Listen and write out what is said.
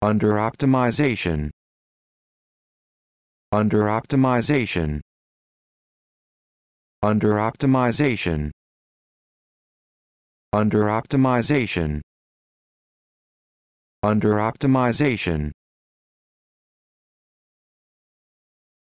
under optimization. Under optimization. Under optimization. Under optimization. Under optimization.